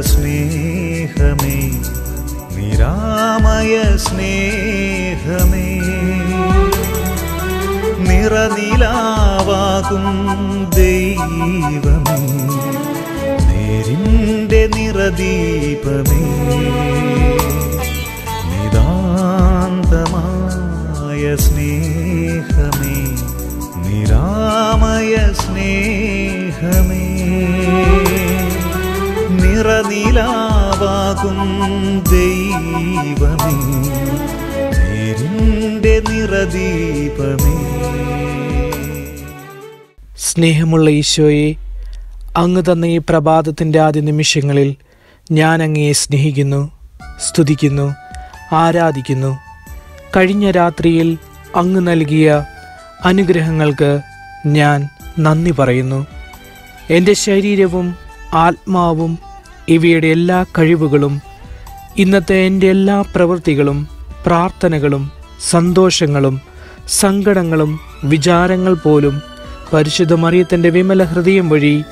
സ്നേഹമേ നിരാമയ സ്നേഹമേ. നിറനിലാവാകും ദൈവമേ നേരിന്റെ നിറദീപമേ. നിതാന്തമായ സ്നേഹമേ നിരാമയ സ്നേഹമേ. നിറനിലാവാകും ദൈവമേ. നേരിന്റെ നിറദീപമേ. സ്നേഹമുള്ള ഈശോയെ അങ്ങ് തന്ന ഈ പ്രഭാതത്തിന്റെ ആദ്യ നിമിഷങ്ങളിൽ ഞാൻ അങ്ങയെ സ്നേഹിക്കുന്നു സ്തുതിക്കുന്നു ആരാധിക്കുന്നു. കഴിഞ്ഞ രാത്രിയിൽ അങ്ങ് നൽകിയ അനുഗ്രഹങ്ങൾക്ക് ഞാൻ നന്ദി പറയുന്നു. എന്റെ ശരീരവും ആത്മാവും ഇവയുടെ എല്ലാ കഴിവുകളും ഇന്നത്തെ എന്റെ എല്ലാ പ്രവൃത്തികളും പ്രാർത്ഥനകളും സന്തോഷങ്ങളും സങ്കടങ്ങളും വിചാരങ്ങൾ പോലും പരിശുദ്ധ മറിയത്തിന്റെ വിമല ഹൃദയം വഴി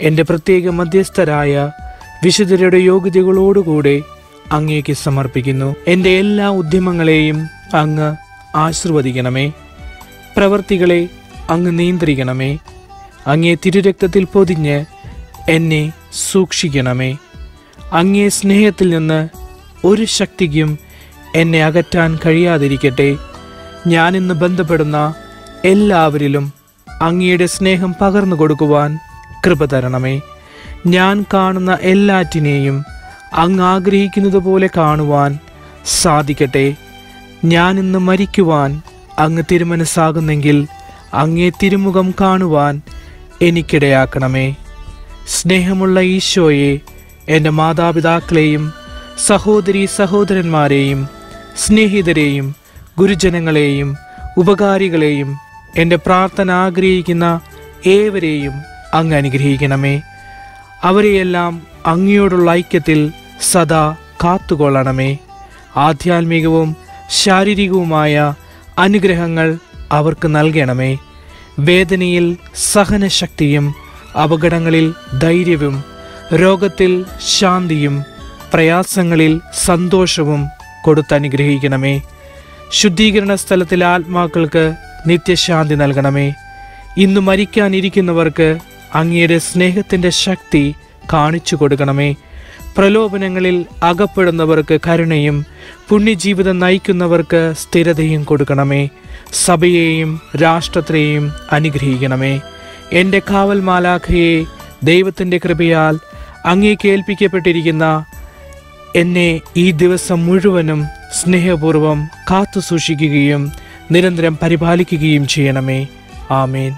എന്റെ പ്രത്യേക മധ്യസ്ഥരായ വിശുദ്ധരുടെ യോഗ്യതകളോടുകൂടെ അങ്ങേക്ക് സമർപ്പിക്കുന്നു. എന്റെ എല്ലാ ഉദ്യമങ്ങളെയും അങ്ങ് ആശീർവദിക്കണമേ. പ്രവർത്തികളെ അങ്ങ് നിയന്ത്രിക്കണമേ. അങ്ങേ തിരുരക്തത്തിൽ പൊതിഞ്ഞ് എന്നെ സൂക്ഷിക്കണമേ. അങ്ങേ സ്നേഹത്തിൽ നിന്ന് ഒരു ശക്തിക്കും എന്നെ അകറ്റാൻ കഴിയാതിരിക്കട്ടെ. ഞാനിന്ന് ബന്ധപ്പെടുന്ന എല്ലാവരിലും അങ്ങയുടെ സ്നേഹം പകർന്നു കൊടുക്കുവാൻ കൃപ തരണമേ. ഞാൻ കാണുന്ന എല്ലാറ്റിനെയും അങ്ങ് ആഗ്രഹിക്കുന്നത് പോലെ കാണുവാൻ സാധിക്കട്ടെ. ഞാൻ ഇന്ന് മരിക്കുവാൻ അങ്ങ് തിരുമനസ്സാകുന്നെങ്കിൽ അങ്ങേ തിരുമുഖം കാണുവാൻ എനിക്കിടയാക്കണമേ. സ്നേഹമുള്ള ഈശോയെ എന്റെ മാതാപിതാക്കളെയും സഹോദരി സഹോദരന്മാരെയും സ്നേഹിതരെയും ഗുരുജനങ്ങളെയും ഉപകാരികളെയും എന്റെ പ്രാർത്ഥന ആഗ്രഹിക്കുന്ന ഏവരെയും അങ്ങ് അനുഗ്രഹിക്കണമേ. അവരെയെല്ലാം അങ്ങയോടുള്ള ഐക്യത്തിൽ സദാ കാത്തുകൊള്ളണമേ. ആധ്യാത്മികവും ശാരീരികവുമായ അനുഗ്രഹങ്ങൾ അവർക്ക് നൽകണമേ. വേദനയിൽ സഹനശക്തിയും അപകടങ്ങളിൽ ധൈര്യവും രോഗത്തിൽ ശാന്തിയും പ്രയാസങ്ങളിൽ സന്തോഷവും കൊടുത്തനുഗ്രഹിക്കണമേ. ശുദ്ധീകരണ സ്ഥലത്തിലെ ആത്മാക്കൾക്ക് നിത്യശാന്തി നൽകണമേ. ഇന്ന് മരിക്കാനിരിക്കുന്നവർക്ക് അങ്ങയുടെ സ്നേഹത്തിന്റെ ശക്തി കാണിച്ചു കൊടുക്കണമേ. പ്രലോഭനങ്ങളിൽ അകപ്പെടുന്നവർക്ക് കരുണയും പുണ്യജീവിതം നയിക്കുന്നവർക്ക് സ്ഥിരതയും കൊടുക്കണമേ. സഭയെയും രാഷ്ട്രത്തെയും അനുഗ്രഹിക്കണമേ. എന്റെ കാവൽ മാലാഖയെ ദൈവത്തിന്റെ കൃപയാൽ അങ്ങേക്ക് എന്നെ ഈ ദിവസം മുഴുവനും സ്നേഹപൂർവം കാത്തു സൂക്ഷിക്കുകയും നിരന്തരം പരിപാലിക്കുകയും ചെയ്യണമേ. ആമേൻ.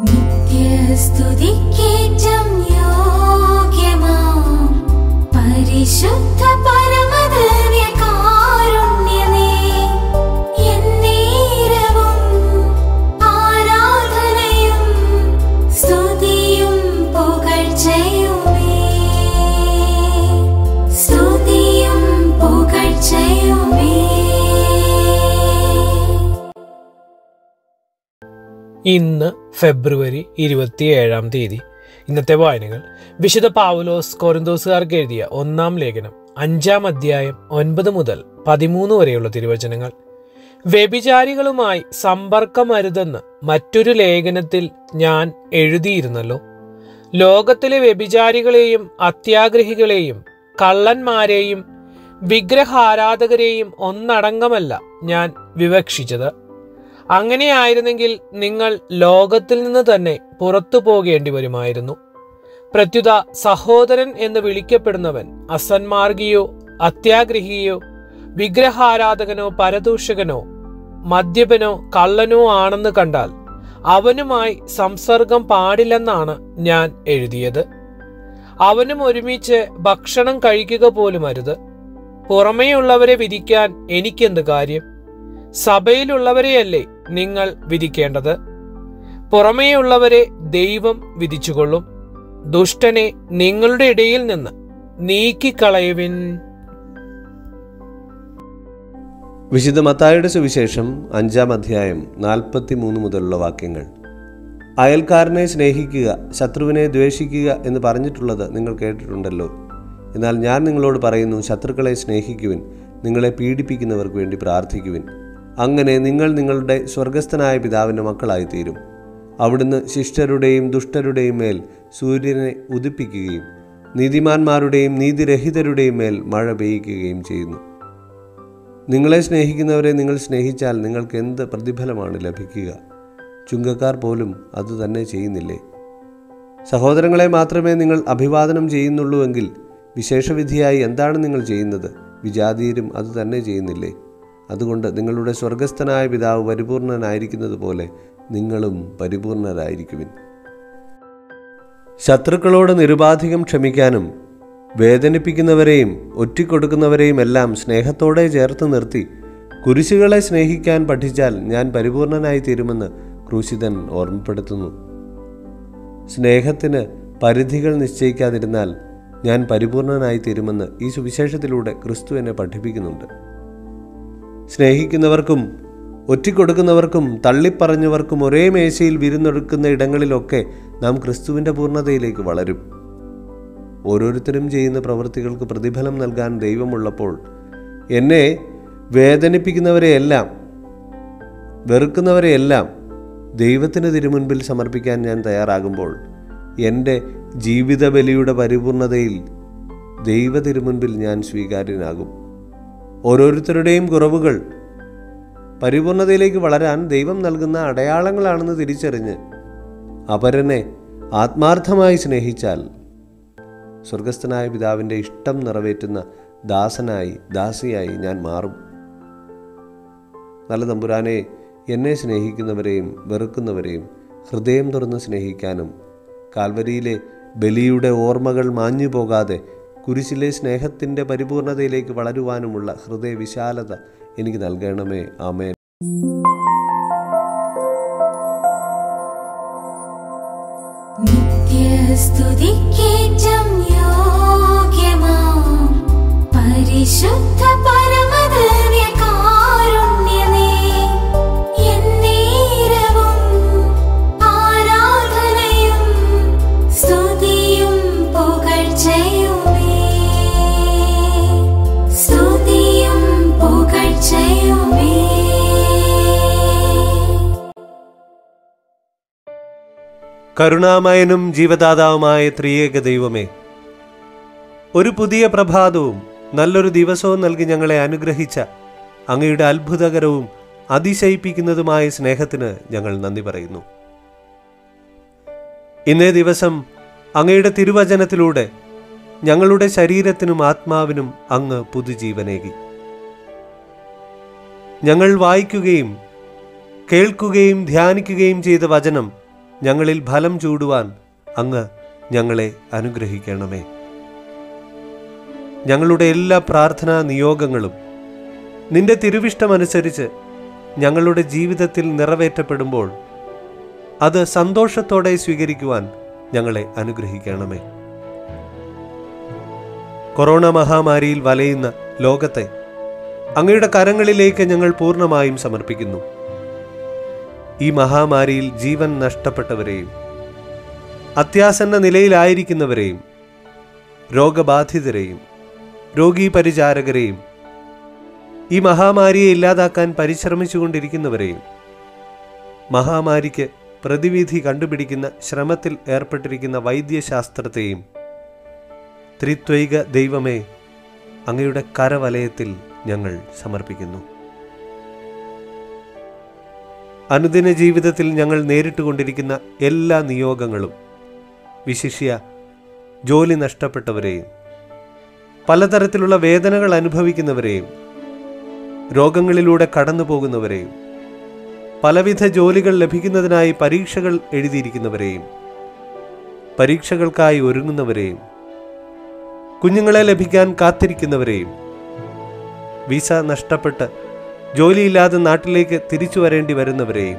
നിത്യസ്തുതിക്കേറ്റം യോഗ്യമാം. പരിശുദ്ധ ഇന്ന് ഫെബ്രുവരി ഇരുപത്തിയേഴാം തീയതി. ഇന്നത്തെ വായനകൾ. വിശുദ്ധ പാവുലോസ് കോരന്തോസുകാർക്ക് എഴുതിയ ഒന്നാം ലേഖനം അഞ്ചാം അധ്യായം ഒൻപത് മുതൽ പതിമൂന്ന് വരെയുള്ള തിരുവചനങ്ങൾ. വ്യഭിചാരികളുമായി സമ്പർക്കമരുതെന്ന് മറ്റൊരു ലേഖനത്തിൽ ഞാൻ എഴുതിയിരുന്നല്ലോ. ലോകത്തിലെ വ്യഭിചാരികളെയും അത്യാഗ്രഹികളെയും കള്ളന്മാരെയും വിഗ്രഹാരാധകരെയും ഒന്നടങ്കമല്ല ഞാൻ വിവക്ഷിച്ചത്. അങ്ങനെയായിരുന്നെങ്കിൽ നിങ്ങൾ ലോകത്തിൽ നിന്ന് തന്നെ പുറത്തു പോകേണ്ടി വരുമായിരുന്നു. പ്രത്യുത സഹോദരൻ എന്ന് വിളിക്കപ്പെടുന്നവൻ അസന്മാർഗിയോ അത്യാഗ്രഹിയോ വിഗ്രഹാരാധകനോ പരദൂഷകനോ മദ്യപനോ കള്ളനോ ആണെന്ന് കണ്ടാൽ അവനുമായി സംസർഗം പാടില്ലെന്നാണ് ഞാൻ എഴുതിയത്. അവനും ഒരുമിച്ച് ഭക്ഷണം കഴിക്കുക പോലും അരുത് പുറമേയുള്ളവരെ വിധിക്കാൻ എനിക്കെന്ത് കാര്യം? സഭയിലുള്ളവരെയല്ലേ നിങ്ങൾ വിധിക്കേണ്ടത്. പുറമേയുള്ളവരെ ദൈവം വിധിച്ചുകൊള്ളും. ദുഷ്ടനെ നിങ്ങളുടെ ഇടയിൽ നിന്ന് നീക്കിക്കളയുവിൻ. വിശുദ്ധ മത്തായുടെ സുവിശേഷം അഞ്ചാം അധ്യായം നാൽപ്പത്തി മൂന്ന് മുതലുള്ള വാക്യങ്ങൾ. അയൽക്കാരനെ സ്നേഹിക്കുക ശത്രുവിനെ ദ്വേഷിക്കുക എന്ന് പറഞ്ഞിട്ടുള്ളത് നിങ്ങൾ കേട്ടിട്ടുണ്ടല്ലോ. എന്നാൽ ഞാൻ നിങ്ങളോട് പറയുന്നു ശത്രുക്കളെ സ്നേഹിക്കുവിൻ നിങ്ങളെ പീഡിപ്പിക്കുന്നവർക്ക് വേണ്ടി പ്രാർത്ഥിക്കുവിൻ. അങ്ങനെ നിങ്ങൾ നിങ്ങളുടെ സ്വർഗസ്ഥനായ പിതാവിന്റെ മക്കളായിത്തീരും. അവിടുന്ന് ശിഷ്ടരുടെയും ദുഷ്ടരുടെയും മേൽ സൂര്യനെ ഉദിപ്പിക്കുകയും നീതിമാന്മാരുടെയും നീതിരഹിതരുടെയും മേൽ മഴ പെയ്യിക്കുകയും ചെയ്യുന്നു. നിങ്ങളെ സ്നേഹിക്കുന്നവരെ നിങ്ങൾ സ്നേഹിച്ചാൽ നിങ്ങൾക്ക് എന്ത് പ്രതിഫലമാണ് ലഭിക്കുക? ചുങ്കക്കാർ പോലും അത് തന്നെ ചെയ്യുന്നില്ലേ? സഹോദരങ്ങളെ മാത്രമേ നിങ്ങൾ അഭിവാദനം ചെയ്യുന്നുള്ളൂവെങ്കിൽ വിശേഷവിധിയായി എന്താണ് നിങ്ങൾ ചെയ്യുന്നത്? വിജാതീയരും അത് തന്നെ ചെയ്യുന്നില്ലേ? അതുകൊണ്ട് നിങ്ങളുടെ സ്വർഗസ്ഥനായ പിതാവ് പരിപൂർണനായിരിക്കുന്നത് പോലെ നിങ്ങളും പരിപൂർണരായിരിക്കുവിൻ. ശത്രുക്കളോട് നിരുപാധികം ക്ഷമിക്കാനും വേദനിപ്പിക്കുന്നവരെയും ഒറ്റിക്കൊടുക്കുന്നവരെയും എല്ലാം സ്നേഹത്തോടെ ചേർത്ത് നിർത്തി കുരിശുകളെ സ്നേഹിക്കാൻ പഠിച്ചാൽ ഞാൻ പരിപൂർണനായി തീരുമെന്ന് ക്രൂശിതൻ ഓർമ്മപ്പെടുത്തുന്നു. സ്നേഹത്തിന് പരിധികൾ നിശ്ചയിക്കാതിരുന്നാൽ ഞാൻ പരിപൂർണനായി തീരുമെന്ന് ഈ സുവിശേഷത്തിലൂടെ ക്രിസ്തു എന്നെ പഠിപ്പിക്കുന്നുണ്ട്. സ്നേഹിക്കുന്നവർക്കും ഒറ്റിക്കൊടുക്കുന്നവർക്കും തള്ളിപ്പറഞ്ഞവർക്കും ഒരേ മേശയിൽ വിരുന്നൊടുക്കുന്ന ഇടങ്ങളിലൊക്കെ നാം ക്രിസ്തുവിന്റെ പൂർണതയിലേക്ക് വളരും. ഓരോരുത്തരും ചെയ്യുന്ന പ്രവൃത്തികൾക്ക് പ്രതിഫലം നൽകാൻ ദൈവമുള്ളപ്പോൾ എന്നെ വേദനിപ്പിക്കുന്നവരെയെല്ലാം വെറുക്കുന്നവരെയെല്ലാം ദൈവത്തിന് തിരുമുൻപിൽ സമർപ്പിക്കാൻ ഞാൻ തയ്യാറാകുമ്പോൾ എന്റെ ജീവിതബലിയുടെ പരിപൂർണതയിൽ ദൈവ തിരുമുൻപിൽ ഞാൻ സ്വീകാര്യനാകും. ഓരോരുത്തരുടെയും കുറവുകൾ പരിപൂർണതയിലേക്ക് വളരാൻ ദൈവം നൽകുന്ന അടയാളങ്ങളാണെന്ന് തിരിച്ചറിഞ്ഞ് അപരനെ ആത്മാർത്ഥമായി സ്നേഹിച്ചാൽ സ്വർഗസ്ഥനായ പിതാവിന്റെ ഇഷ്ടം നിറവേറ്റുന്ന ദാസനായി ദാസിയായി ഞാൻ മാറും. നല്ല തമ്പുരാനെ എന്നെ സ്നേഹിക്കുന്നവരെയും വെറുക്കുന്നവരെയും ഹൃദയം തുറന്ന് സ്നേഹിക്കാനും കാൽവരിയിലെ ബലിയുടെ ഓർമ്മകൾ മാഞ്ഞു പോകാതെ കുരിശിലെ സ്നേഹത്തിന്റെ പരിപൂർണതയിലേക്ക് വളരുവാനുമുള്ള ഹൃദയവിശാലത എനിക്ക് നൽകണമേ. ആമേൻ. നിത്യസ്തുതിക്കേറ്റം കരുണാമയനും ജീവദാതാവുമായ ത്രിയേക ദൈവമേ ഒരു പുതിയ പ്രഭാതവും നല്ലൊരു ദിവസവും നൽകി ഞങ്ങളെ അനുഗ്രഹിച്ച അങ്ങയുടെ അത്ഭുതകരവും അതിശയിപ്പിക്കുന്നതുമായ സ്നേഹത്തിന് ഞങ്ങൾ നന്ദി പറയുന്നു. ഇന്നേ ദിവസം അങ്ങയുടെ തിരുവചനത്തിലൂടെ ഞങ്ങളുടെ ശരീരത്തിനും ആത്മാവിനും അങ്ങ് പുതുജീവനേകി. ഞങ്ങൾ വായിക്കുകയും കേൾക്കുകയും ധ്യാനിക്കുകയും ചെയ്ത വചനം ഞങ്ങളിൽ ഫലം ചൂടുവാൻ അങ്ങ് ഞങ്ങളെ അനുഗ്രഹിക്കണമേ. ഞങ്ങളുടെ എല്ലാ പ്രാർത്ഥനാ നിയോഗങ്ങളും നിന്റെ തിരുവിഷ്ടമനുസരിച്ച് ഞങ്ങളുടെ ജീവിതത്തിൽ നിറവേറ്റപ്പെടുമ്പോൾ അത് സന്തോഷത്തോടെ സ്വീകരിക്കുവാൻ ഞങ്ങളെ അനുഗ്രഹിക്കണമേ. കൊറോണ മഹാമാരിയിൽ വലയുന്ന ലോകത്തെ അങ്ങയുടെ കരങ്ങളിലേക്ക് ഞങ്ങൾ പൂർണമായും സമർപ്പിക്കുന്നു. ഈ മഹാമാരിയിൽ ജീവൻ നഷ്ടപ്പെട്ടവരെയും അത്യാസന്ന നിലയിലായിരിക്കുന്നവരെയും രോഗബാധിതരെയും രോഗീ പരിചാരകരെയും ഈ മഹാമാരിയെ ഇല്ലാതാക്കാൻ പരിശ്രമിച്ചുകൊണ്ടിരിക്കുന്നവരെയും മഹാമാരിക്ക് പ്രതിവിധി കണ്ടുപിടിക്കുന്ന ശ്രമത്തിൽ ഏർപ്പെട്ടിരിക്കുന്ന വൈദ്യശാസ്ത്രത്തെയും ത്രിത്വൈക ദൈവമേ അങ്ങയുടെ കരവലയത്തിൽ ഞങ്ങൾ സമർപ്പിക്കുന്നു. അനുദിന ജീവിതത്തിൽ ഞങ്ങൾ നേരിട്ടുകൊണ്ടിരിക്കുന്ന എല്ലാ നിയോഗങ്ങളും വിശിഷ്യ ജോലി നഷ്ടപ്പെട്ടവരെയും പലതരത്തിലുള്ള വേദനകൾ അനുഭവിക്കുന്നവരെയും രോഗങ്ങളിലൂടെ കടന്നു പോകുന്നവരെയും പലവിധ ജോലികൾ ലഭിക്കുന്നതിനായി പരീക്ഷകൾ എഴുതിയിരിക്കുന്നവരെയും പരീക്ഷകൾക്കായി ഒരുങ്ങുന്നവരെയും കുഞ്ഞുങ്ങളെ ലഭിക്കാൻ കാത്തിരിക്കുന്നവരെയും വിസ നഷ്ടപ്പെട്ട് ജോലിയില്ലാതെ നാട്ടിലേക്ക് തിരിച്ചു വരേണ്ടി വരുന്നവരെയും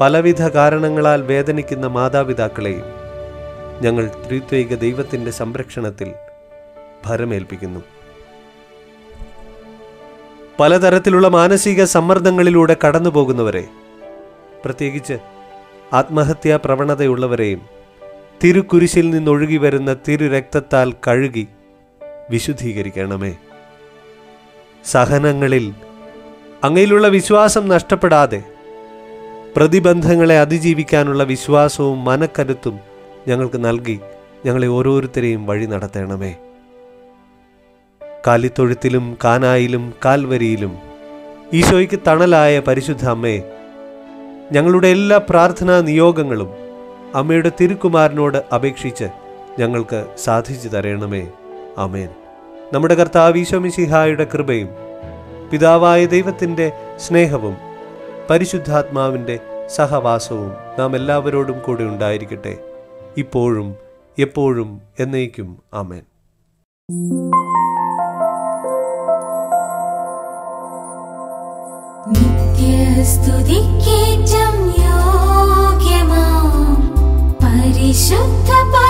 പലവിധ കാരണങ്ങളാൽ വേദനിക്കുന്ന മാതാപിതാക്കളെയും ഞങ്ങൾ ത്രിത്വൈക ദൈവത്തിന്റെ സംരക്ഷണത്തിൽ ഭരമേൽപ്പിക്കുന്നു. പലതരത്തിലുള്ള മാനസിക സമ്മർദ്ദങ്ങളിലൂടെ കടന്നു പോകുന്നവരെ പ്രത്യേകിച്ച് ആത്മഹത്യാ പ്രവണതയുള്ളവരെയും തിരുക്കുരിശിൽ നിന്നൊഴുകി വരുന്ന തിരുരക്തത്താൽ കഴുകി വിശുദ്ധീകരിക്കണമേ. സഹനങ്ങളിൽ അങ്ങയിലുള്ള വിശ്വാസം നഷ്ടപ്പെടാതെ പ്രതിബന്ധങ്ങളെ അതിജീവിക്കാനുള്ള വിശ്വാസവും മനക്കരുത്തും ഞങ്ങൾക്ക് നൽകി ഞങ്ങളെ ഓരോരുത്തരെയും വഴി നടത്തണമേ. കാലിത്തൊഴുത്തിലും കാനായിലും കാൽവരിയിലും ഈശോയ്ക്ക് തണലായ പരിശുദ്ധ അമ്മയെ ഞങ്ങളുടെ എല്ലാ പ്രാർത്ഥനാ നിയോഗങ്ങളും അമ്മയുടെ തിരുക്കുമാരനോട് അപേക്ഷിച്ച് ഞങ്ങൾക്ക് സാധിച്ചു തരണമേ. ആമേൻ. നമ്മുടെ കർത്താവ് ഈശോമിശിഹായുടെ കൃപയും പിതാവായ ദൈവത്തിന്റെ സ്നേഹവും പരിശുദ്ധാത്മാവിന്റെ സഹവാസവും നാം എല്ലാവരോടും കൂടെ ഉണ്ടായിരിക്കട്ടെ. ഇപ്പോഴും എപ്പോഴും എന്നേക്കും. ആമേൻ. നിത്യസ്തുതിക്കേറ്റം യോഗ്യമാം. പരിശുദ്ധ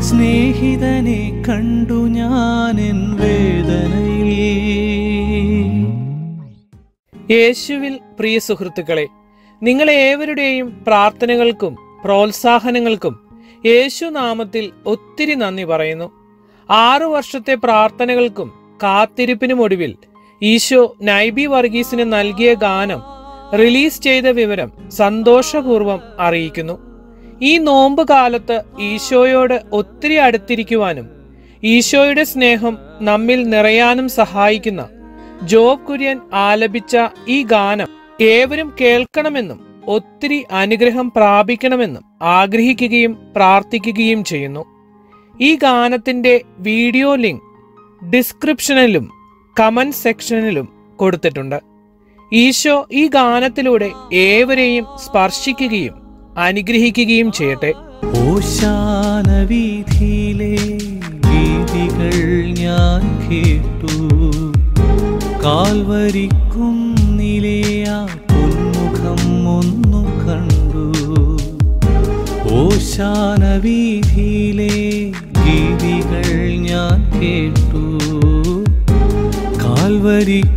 സ്നേഹിതനെ കണ്ടു ഞാനെൻ വേദനയിൽ. യേശുവിൽ പ്രിയ സുഹൃത്തുക്കളെ നിങ്ങളെ ഏവരുടെയും പ്രാർത്ഥനകൾക്കും പ്രോത്സാഹനങ്ങൾക്കും യേശു നാമത്തിൽ ഒത്തിരി നന്ദി പറയുന്നു. ആറു വർഷത്തെ പ്രാർത്ഥനകൾക്കും കാത്തിരിപ്പിനും ഒടുവിൽ ഈശോ നൈബി വർഗീസിന് നൽകിയ ഗാനം റിലീസ് ചെയ്ത വിവരം സന്തോഷപൂർവം അറിയിക്കുന്നു. ഈ നോമ്പ് കാലത്ത് ഈശോയോട് ഒത്തിരി അടുത്തിരിക്കുവാനും ഈശോയുടെ സ്നേഹം നമ്മിൽ നിറയാനും സഹായിക്കുന്ന ജോബ് കുര്യൻ ആലപിച്ച ഈ ഗാനം ഏവരും കേൾക്കണമെന്നും ഒത്തിരി അനുഗ്രഹം പ്രാപിക്കണമെന്നും ആഗ്രഹിക്കുകയും പ്രാർത്ഥിക്കുകയും ചെയ്യുന്നു. ഈ ഗാനത്തിന്റെ വീഡിയോ ലിങ്ക് ഡിസ്ക്രിപ്ഷനിലും കമന്റ് സെക്ഷനിലും കൊടുത്തിട്ടുണ്ട്. ഈശോ ഈ ഗാനത്തിലൂടെ ഏവരെയും സ്പർശിക്കുകയും അനുഗ്രഹിക്കുകയും ചെയ്യട്ടെ. ഓശാന വീഥിയിലെ ഗീതികൾ ഞാൻ കേട്ടു. കാൽവരിക്കും ഒന്നു കണ്ടു. ഓശാന വീഥിയിലെ ഗീതികൾ ഞാൻ കേട്ടു. കാൽവരിക്കുന്നിലെ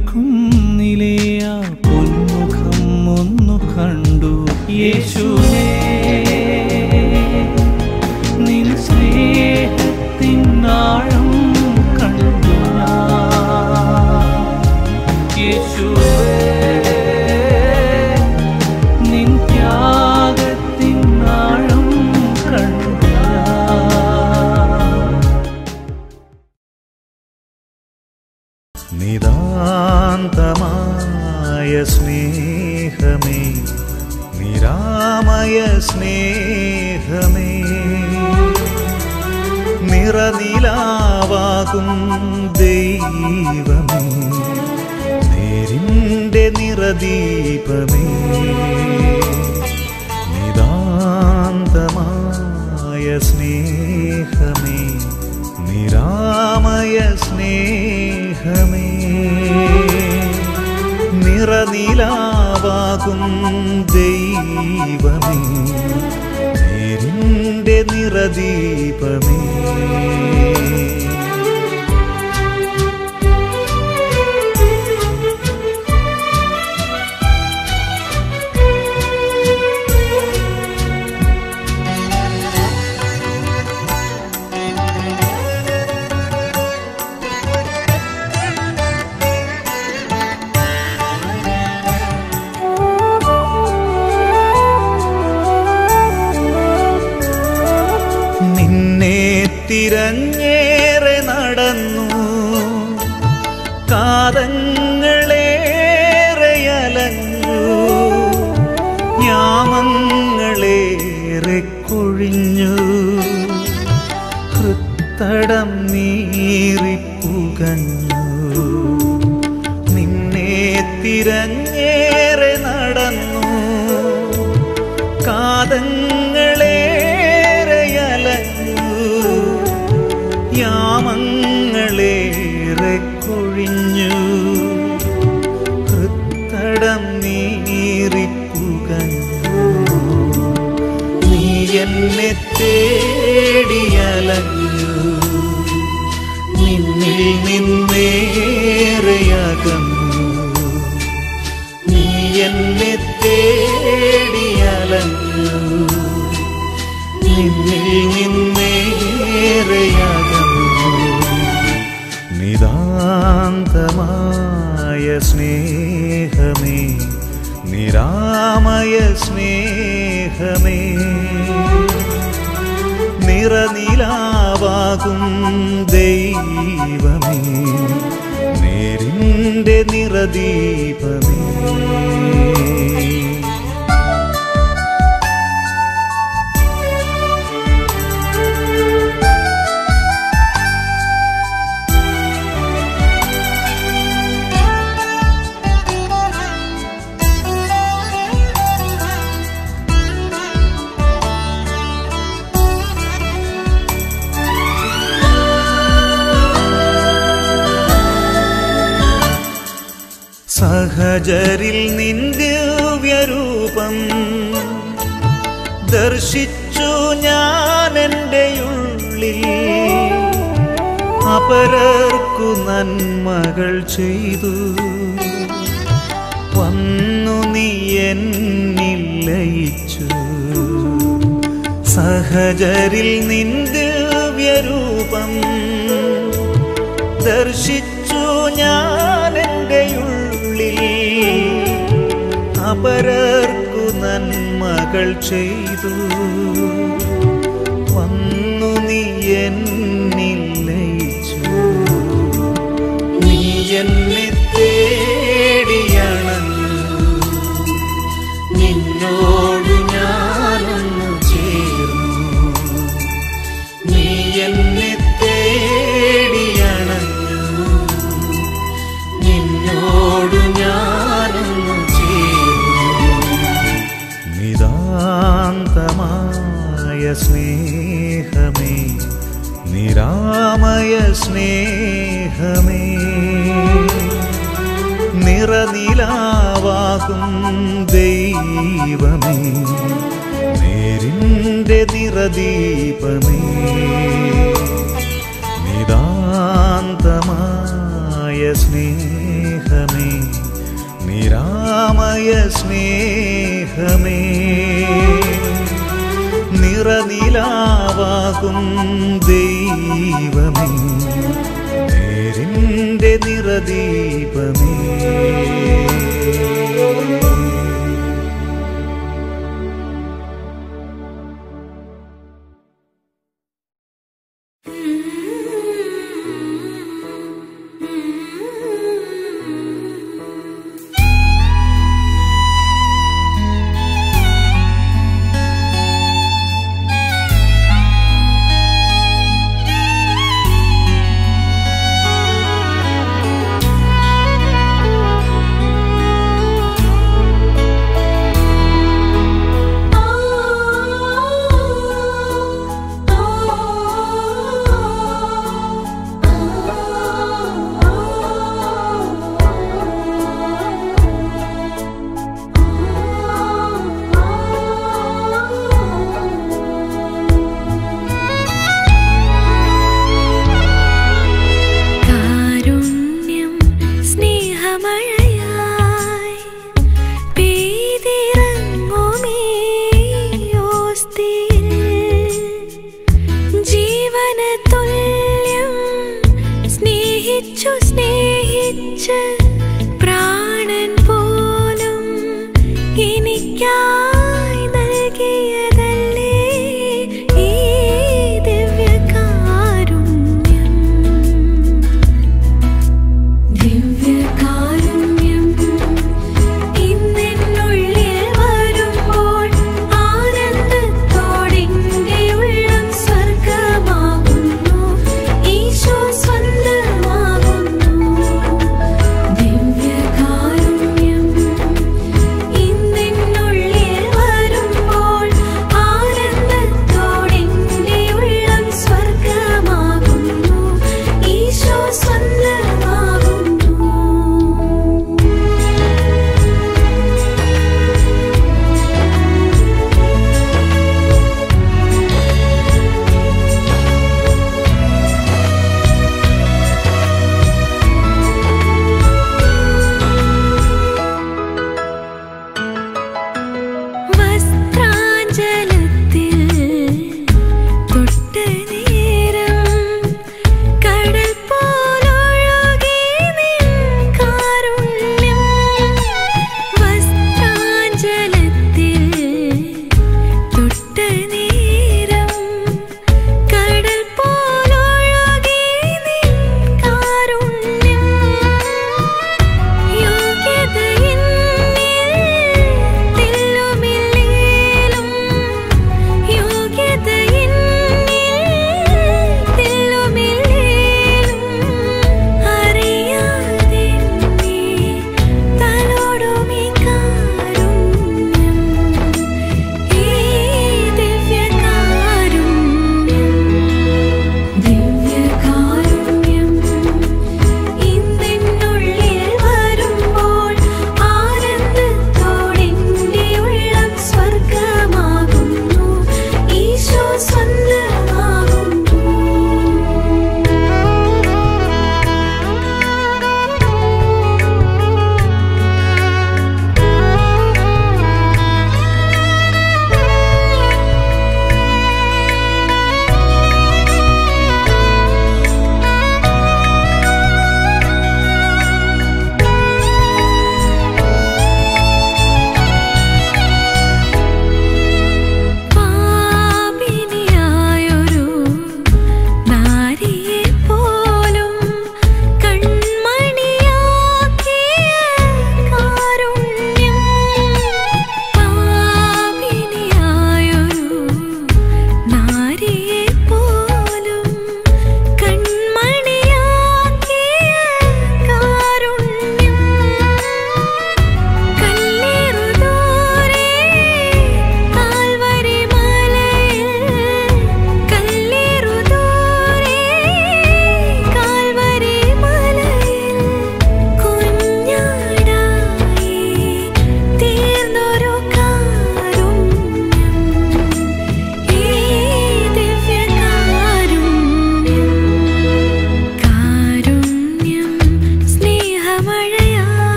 നിറദീപമേ നിതാന്തമായ സ്നേഹമേ നിരാമയ സ്നേഹമേ. നിറനിലാവാകും ദൈവമേ നിറദീപമേ. തിരഞ്ഞേറെ നടന്നു. കാതങ്ങളേറെ തേടിയലഞ്ഞു നിന്നിൽ നിന്നേറെയകന്നു നിതാന്തമായ സ്നേഹമേ നിരാമയ സ്നേഹമേ. നിറനിലാവാകും ദൈവമേ. നേരിന്റെ നിറദീപമേ. സഹജരിൽ നിന്ദിവ്യരൂപം ദർശിച്ചു ഞാൻ എന്റെ ഉള്ളിൽ. അപരർക്കു നന്മകൾ ചെയ്തു. വന്നു നീ എന്നിൽ ലയിച്ചു. നിൻ ദിവ്യരൂപം. ദർശിച്ചു ഞാൻ അപരർക്കു നന്മകൾ ചെയ്തു. വന്നു നീ എന്നിൽ സ്നേഹമേ നിറനിലാവാകും ദൈവമേ നേരിന്റെ നിറദീപമേ.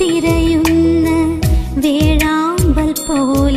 തിരയുന്ന വേഴാമ്പൽ പോലെ